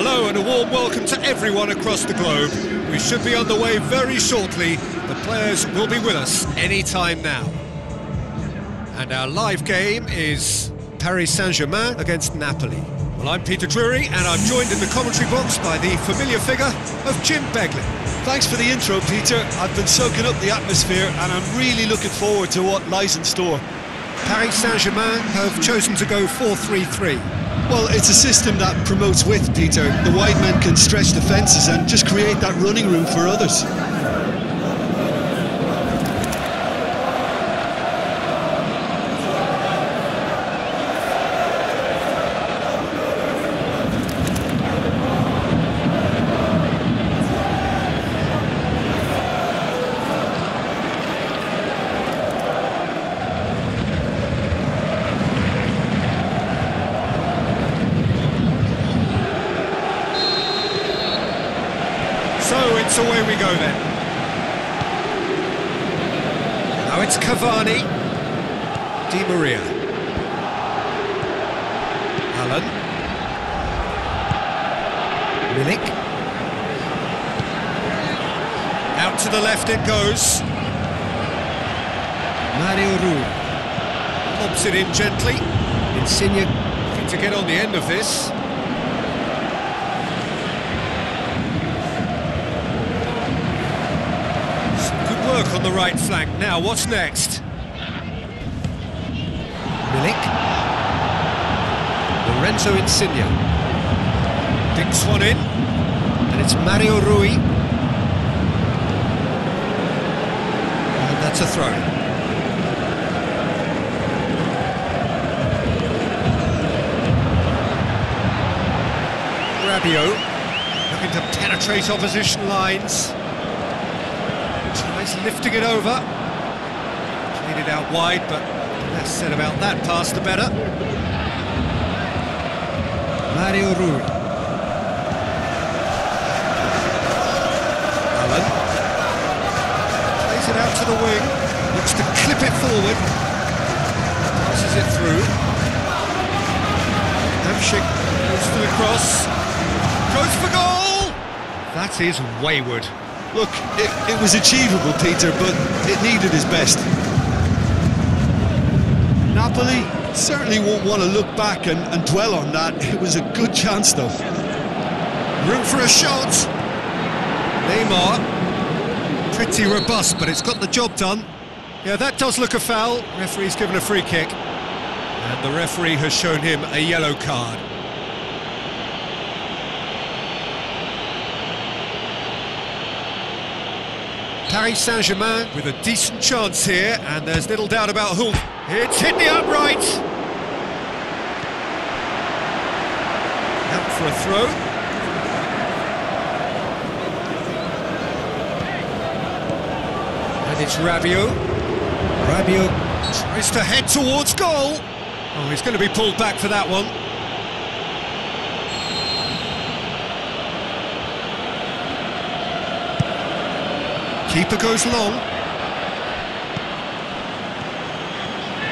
Hello and a warm welcome to everyone across the globe. We should be on the way very shortly. The players will be with us any time now. And our live game is Paris Saint-Germain against Napoli. Well, I'm Peter Drury, and I'm joined in the commentary box by the familiar figure of Jim Beglin. Thanks for the intro, Peter. I've been soaking up the atmosphere, and I'm really looking forward to what lies in store. Paris Saint-Germain have chosen to go 4-3-3. Well, it's a system that promotes width, Peter. The wide men can stretch the defences and just create that running room for others. It's away we go then. Now it's Cavani. Di Maria. Allan. Milik. Out to the left it goes. Mario Rui. Lobs it in gently. Insigne to get on the end of this. On the right flank. Now, what's next? Milik. Lorenzo Insigne. Dinks one in. And it's Mario Rui. And that's a throw. Rabiot looking to penetrate opposition lines. Lifting it over. Played it out wide, but less said about that pass, the better. Mario Rui. Allan. Plays it out to the wing. Looks to clip it forward. Passes it through. Hamsik goes for the cross. Goes for goal! That is wayward. Look, it, it was achievable, Peter, but it needed his best. Napoli certainly won't want to look back and, and dwell on that. It was a good chance, though. Room for a shot. Neymar. Pretty robust, but it's got the job done. Yeah, that does look a foul. Referee's given a free kick. And the referee has shown him a yellow card. Paris Saint-Germain with a decent chance here, and there's little doubt about who. It's hit the upright. Out for a throw. And it's Rabiot. Rabiot tries to head towards goal. Oh, he's going to be pulled back for that one. Keeper goes long.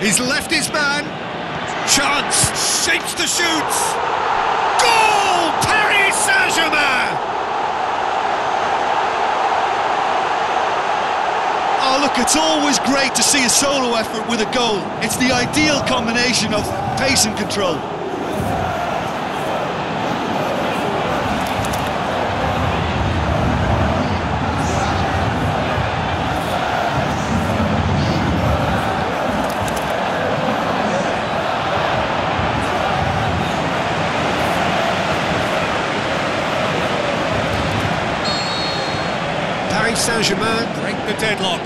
He's left his man. Chance. Shapes the shoots. Goal! Paris Saint-Germain! Oh, look, it's always great to see a solo effort with a goal. It's the ideal combination of pace and control. Paris Saint-Germain break the deadlock.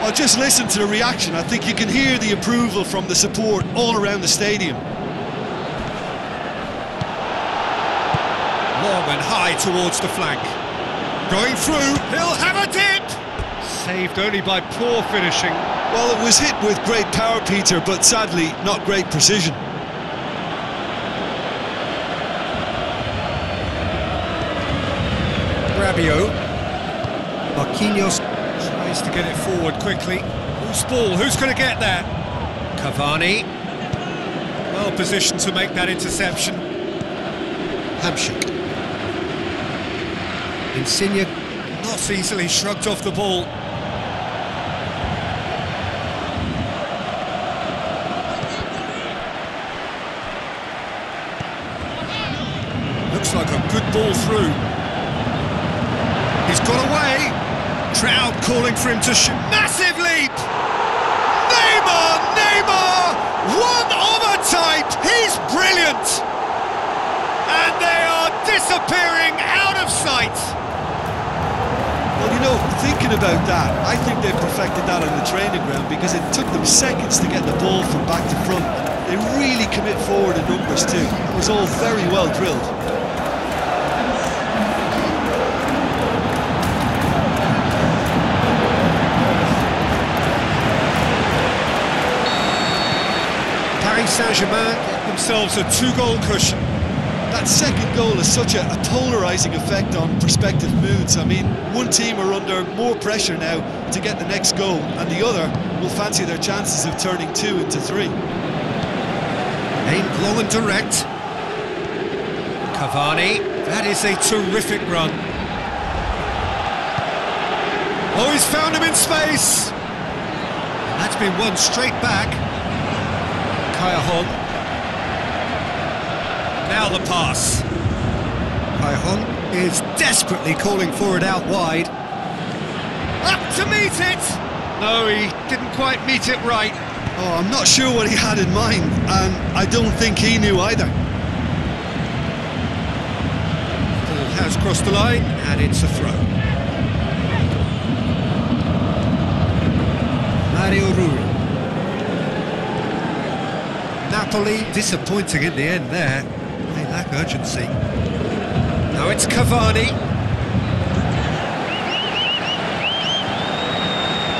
Well, just listen to the reaction. I think you can hear the approval from the support all around the stadium. Long and high towards the flank. Going through, he'll have a dip! Saved only by poor finishing. Well, it was hit with great power, Peter, but sadly, not great precision. Rabiot. Marquinhos tries to get it forward quickly. Who's ball? Who's going to get that? Cavani. Well positioned to make that interception. Hamsik. Insigne not easily shrugged off the ball. Looks like a good ball through. He's got away. Crowd calling for him to shoot. Massive leap! Neymar! Neymar! One of a type! He's brilliant! And they are disappearing out of sight! Well, you know, thinking about that, I think they perfected that on the training ground because it took them seconds to get the ball from back to front. They really commit forward in numbers too. It was all very well drilled. Paris Saint-Germain themselves a two-goal cushion. That second goal has such a, a polarising effect on prospective moods. I mean, one team are under more pressure now to get the next goal, and the other will fancy their chances of turning two into three. Aimed long and direct. Cavani, that is a terrific run. Oh, he's found him in space. That's been won straight back. Callejón. Now the pass. Callejón is desperately calling for it out wide. Up to meet it! No, he didn't quite meet it right. Oh, I'm not sure what he had in mind, and I don't think he knew either. Has crossed the line, and it's a throw. Mario Rui. Napoli disappointing in the end there. They lack urgency. Now it's Cavani.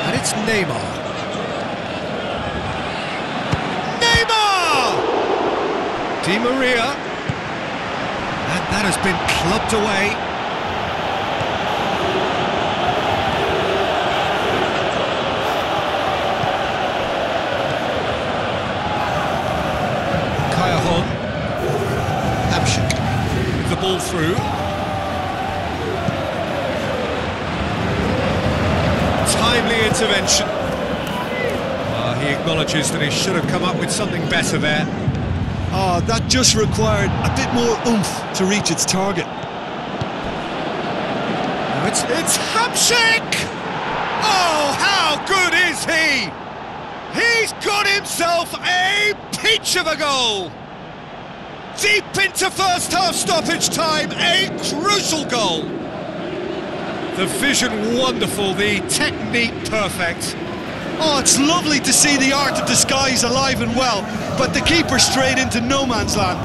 And it's Neymar. Neymar! Di Maria. And that has been clubbed away. Callejón. Hamsik. The ball through. Timely intervention. Acknowledges that he should have come up with something better there. Oh, that just required a bit more oomph to reach its target. Now it's, it's Hamsik! Oh, how good is he? He's got himself a peach of a goal! Deep into first half stoppage time, a crucial goal! The vision wonderful, the technique perfect. Oh, it's lovely to see the art of disguise alive and well, but the keeper straight into no man's land.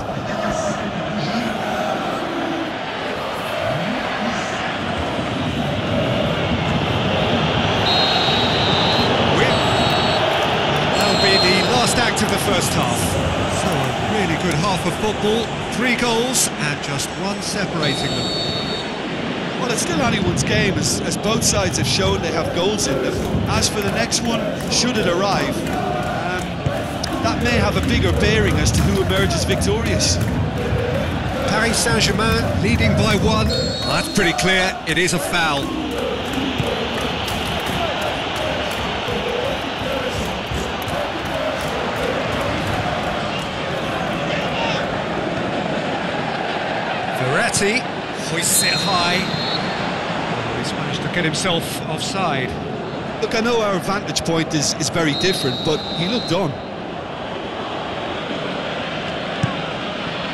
That'll be the last act of the first half. So a really good half of football, three goals and just one separating them. Well, it's still anyone's game, as, as both sides have shown they have goals in them. As for the next one, should it arrive, um, that may have a bigger bearing as to who emerges victorious. Paris Saint-Germain leading by one. Well, that's pretty clear, it is a foul. Verratti hoists it high. Oh, he's managed to get himself offside. Look, I know our vantage point is, is very different, but he looked on.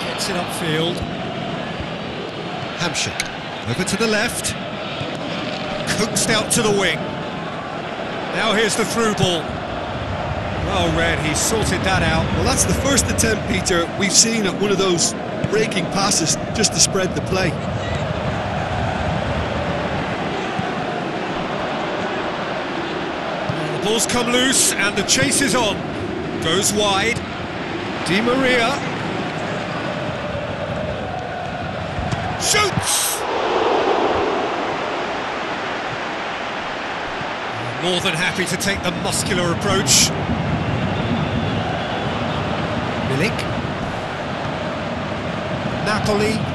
Gets it upfield. Hamsik. over to the left. Coaxed out to the wing. Now here's the through ball. Well read, he sorted that out. Well, that's the first attempt, Peter, we've seen at one of those breaking passes just to spread the play. Ball's come loose and the chase is on. Goes wide. Di Maria. Shoots! More than happy to take the muscular approach. Milik. Napoli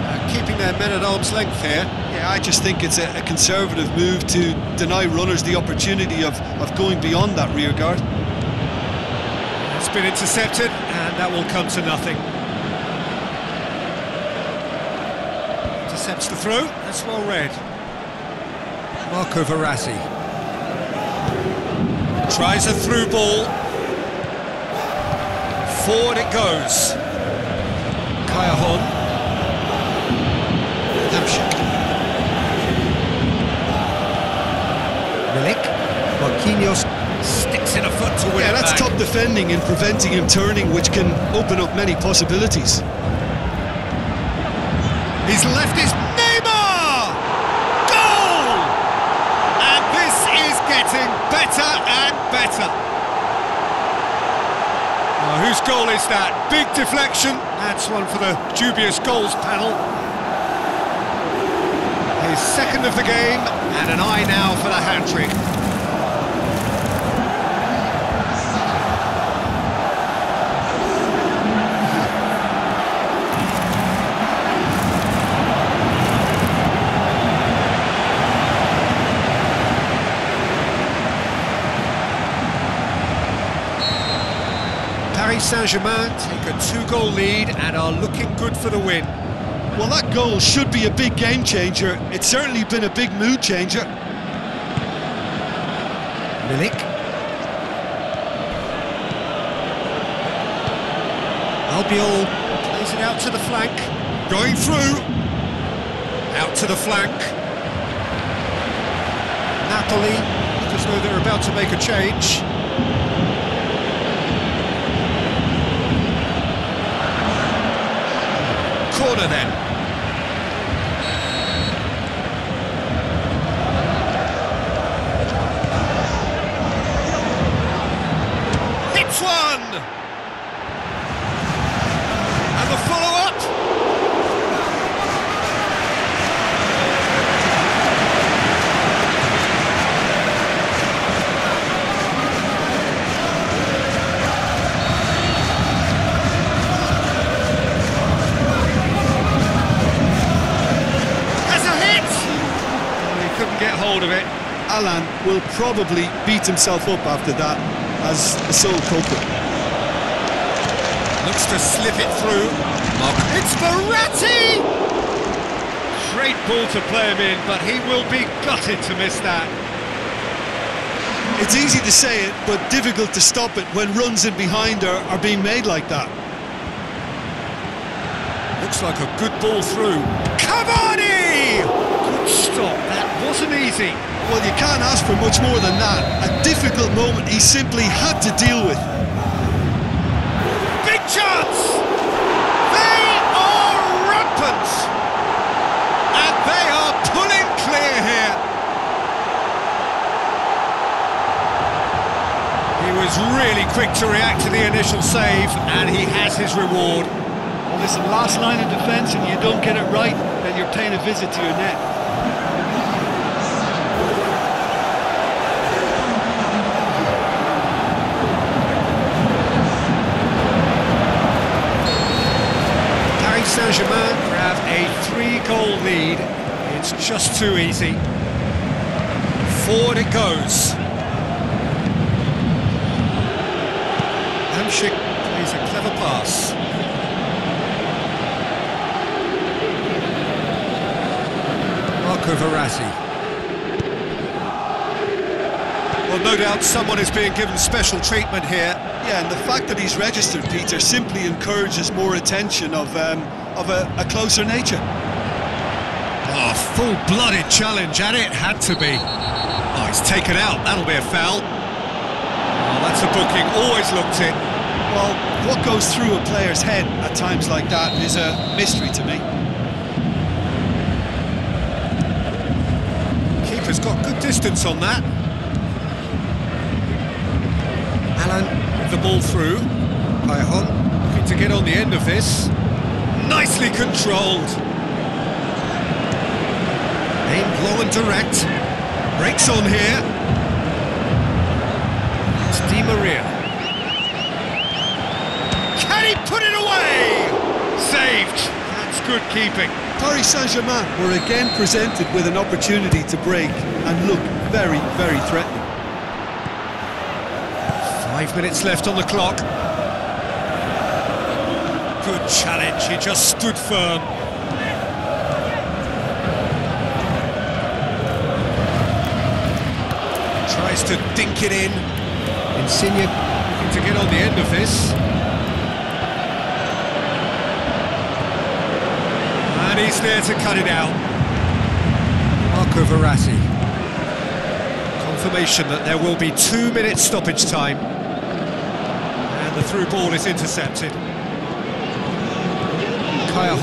keeping their men at arm's length here. Yeah, I just think it's a, a conservative move to deny runners the opportunity of, of going beyond that rear guard. It's been intercepted, and that will come to nothing. Intercepts the throw, that's well read. Marco Verratti. Tries a through ball. Forward it goes. Kaya Callahan. Hamsik. Milik. Marquinhos sticks in a foot to win Yeah, that's back. top defending and preventing him turning, which can open up many possibilities. He's left his Neymar! Goal! And this is getting better and better. Now, whose goal is that? Big deflection. That's one for the dubious goals panel. His second of the game, and an eye now for the hat-trick. Paris Saint-Germain take a two-goal lead and are looking good for the win. Well, that goal should be a big game changer. It's certainly been a big mood changer. Milik. Albiol plays it out to the flank. Going through. Out to the flank. Napoli as though they're about to make a change. Corner then. Hold of it. Allan will probably beat himself up after that as a sole culprit. Looks to slip it through. Mark. It's Verratti! Great ball to play him in, but he will be gutted to miss that. It's easy to say it, but difficult to stop it when runs in behind are, are being made like that. Looks like a good ball through. Cavani! Good stop. That wasn't easy. Well, you can't ask for much more than that. A difficult moment he simply had to deal with. Big chance! They are rampant! And they are pulling clear here. He was really quick to react to the initial save, and he has his reward. Well, listen, last line of defence, and you don't get it right, then you're paying a visit to your net. Paris Saint-Germain grab a three-goal lead. It's just too easy. Forward it goes. Hamsik plays a clever pass. Marco Verratti. Well, no doubt someone is being given special treatment here. Yeah, and the fact that he's registered, Peter, simply encourages more attention of um, of a, a closer nature. Oh, full-blooded challenge, and it had to be. Oh, he's taken out. That'll be a foul. Oh, that's a booking. Always looked it. Well, what goes through a player's head at times like that is a mystery to me. Keeper's got good distance on that. Allan with the ball through. Callejón looking to get on the end of this. Nicely controlled. Aimed low and direct. Breaks on here. It's Di Maria. Can he put it away? Saved. That's good keeping. Paris Saint-Germain were again presented with an opportunity to break and look very, very threatening. Five minutes left on the clock. Good challenge, he just stood firm. To dink it in. Insigne looking to get on the end of this. And he's there to cut it out. Marco Verratti. Confirmation that there will be two minutes stoppage time. And the through ball is intercepted. Kaya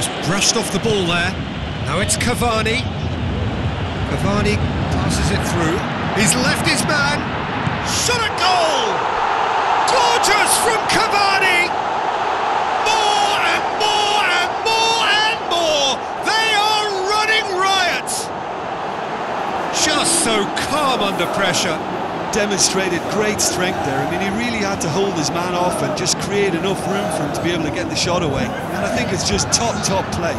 Has brushed off the ball there. Now it's Cavani. Cavani passes it through. He's left his man. Shot a goal! Gorgeous from Cavani! More and more and more and more! They are running riot! Just so calm under pressure. Demonstrated great strength there. I mean, he really had to hold his man off and just create enough room for him to be able to get the shot away. And I think it's just top, top play.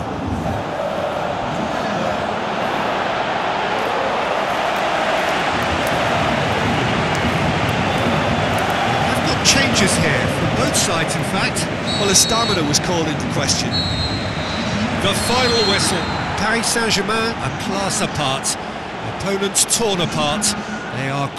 I've got here from both sides, in fact. Well, his stamina was called into question. The final whistle. Paris Saint-Germain a class apart. Opponents torn apart. They are.